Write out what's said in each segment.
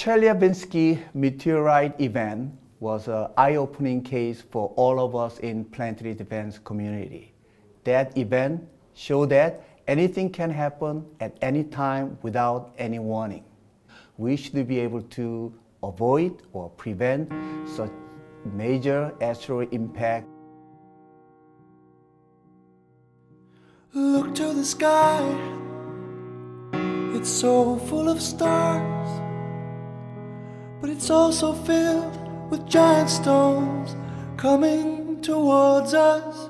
Chelyabinsk meteorite event was an eye-opening case for all of us in planetary defense community. That event showed that anything can happen at any time without any warning. We should be able to avoid or prevent such major asteroid impact. Look to the sky, it's so full of stars, but it's also filled with giant stones coming towards us.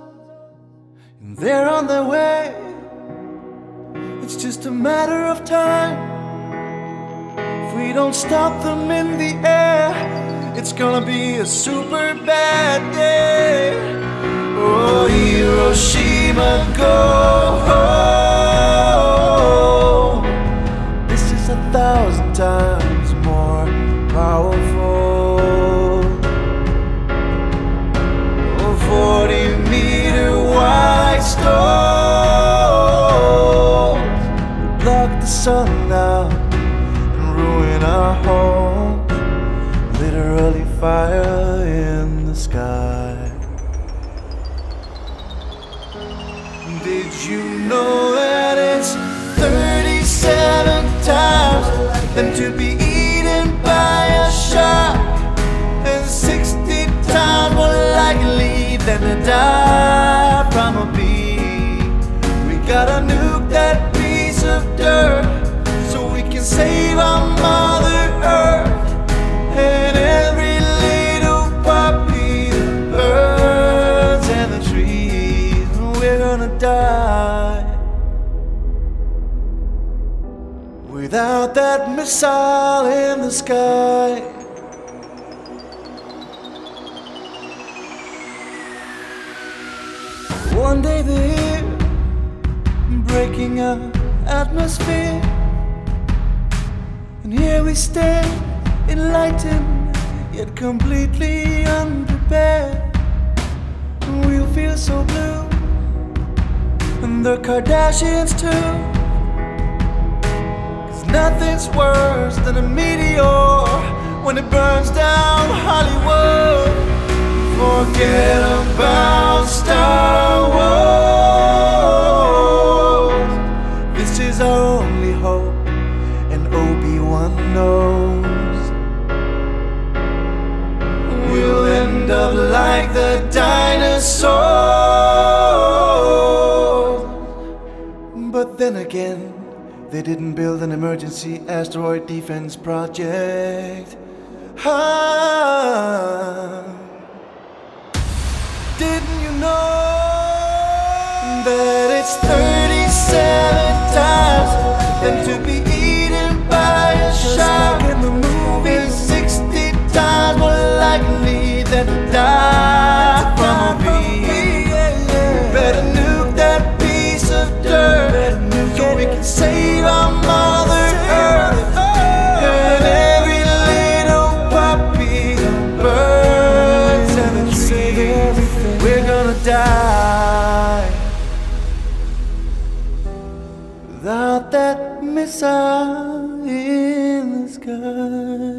And they're on their way, it's just a matter of time. If we don't stop them in the air, it's gonna be a super bad day. Oh, Hiroshima, go home. This is a thousand times more powerful. Oh, 40 meter wide stones block the sun out and ruin our home. Literally fire in the sky. Did you know that it's 37 times than to be gotta nuke that piece of dirt so we can save our Mother Earth and every little puppy, the birds and the trees. We're gonna die without that missile in the sky. One day here, breaking our atmosphere. And here we stand, enlightened, yet completely unprepared. We'll feel so blue, and the Kardashians too. Cause nothing's worse than a meteor when it burns down Hollywood. Forget about Star only hope, and Obi-Wan knows. We'll end up like the dinosaurs. But then again, they didn't build an emergency asteroid defense project. Ah. Didn't you know that it's 37 star in the sky.